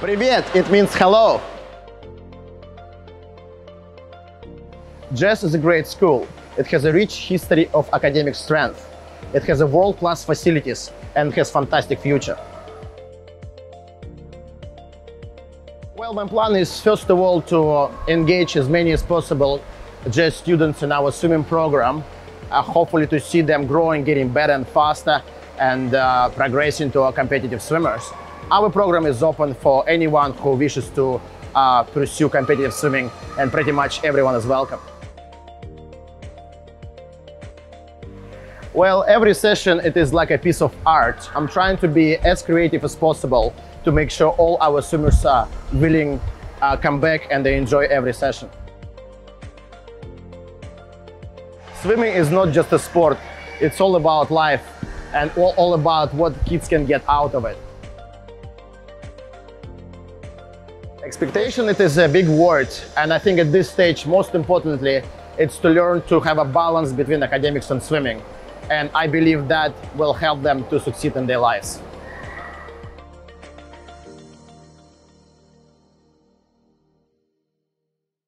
Привет, it means hello. GESS is a great school. It has a rich history of academic strength. It has a world-class facilities and has fantastic future. Well, my plan is first of all to engage as many as possible GESS students in our swimming program. Uh, hopefully to see them growing, getting better and faster and uh, progressing to our competitive swimmers. Our program is open for anyone who wishes to uh, pursue competitive swimming, and pretty much everyone is welcome. Well, every session it is like a piece of art. I'm trying to be as creative as possible to make sure all our swimmers are willing uh, come back and they enjoy every session. Swimming is not just a sport, it's all about life and all, all about what kids can get out of it. Expectation it is a big word and I think at this stage most importantly it's to learn to have a balance between academics and swimming and I believe that will help them to succeed in their lives.